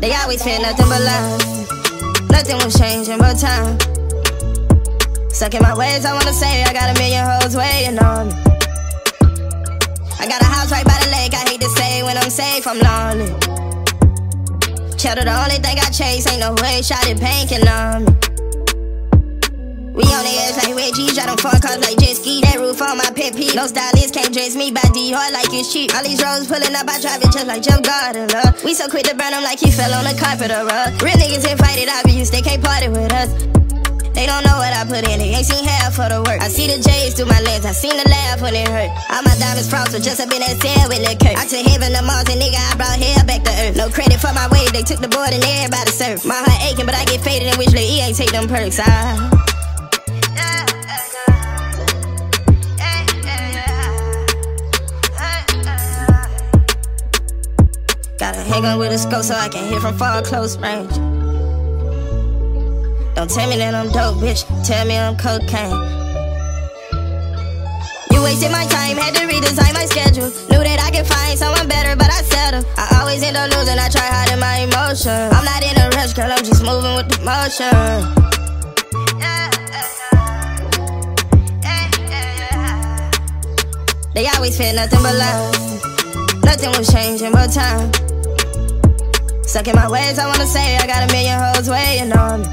They always feel nothing but love. Nothing was changing but time. Stuck in my ways, I wanna say I got a million hoes waiting on me. I got a house right by the lake, I hate to say when I'm safe, I'm lonely. Cheddar, the only thing I chase, ain't no way, shot it banking on me. Edge like try them fun cars like jet ski. That roof on my pet peeve. No stylist can't dress me by D hard like it's cheap. All these roads pulling up, I drive it just like Jeff Gordon. We so quick to burn them like he fell on the carpet or rug. Real niggas invited, obvious, they can't party with us. They don't know what I put in, they ain't seen half of the work. I see the J's through my lens, I seen the laugh when it hurt. All my diamonds frosted, just up in that cell with liquor. I took heaven to Mars and nigga, I brought hell back to earth. No credit for my wave, they took the board and everybody served. My heart aching, but I get faded and wish that he ain't take them perks. I Gotta hang with a scope so I can hit from far close range. Don't tell me that I'm dope, bitch. Tell me I'm cocaine. You wasted my time, had to redesign my schedule. Knew that I could find someone better, but I settled. I always end up losing, I try hiding my emotion. I'm not in a rush, girl, I'm just moving with the motion. They always feel nothing but love. Nothing was changing but time. Stuck in my ways, I wanna say I got a million hoes waiting on me.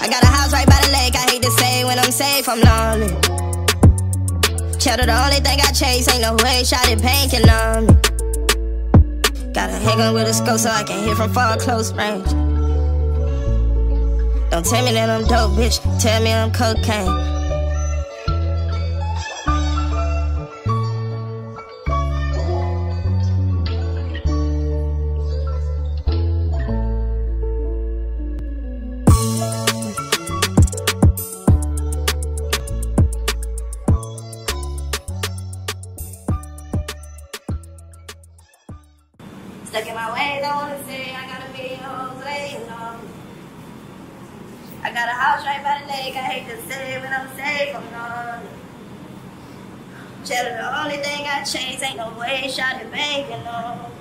I got a house right by the lake, I hate to say when I'm safe, I'm lonely. Cheddar, the only thing I chase, ain't no way, shot it banking on me. Gotta hang on with a scope so I can hit from far close range. Don't tell me that I'm dope, bitch, tell me I'm cocaine. Stuck in my ways, I wanna say I got a million hoes waiting on. I got a house right by the lake, I hate to say when I'm safe, oh I'm gone. Cheddar, the only thing I chase ain't no way, shot it banking on.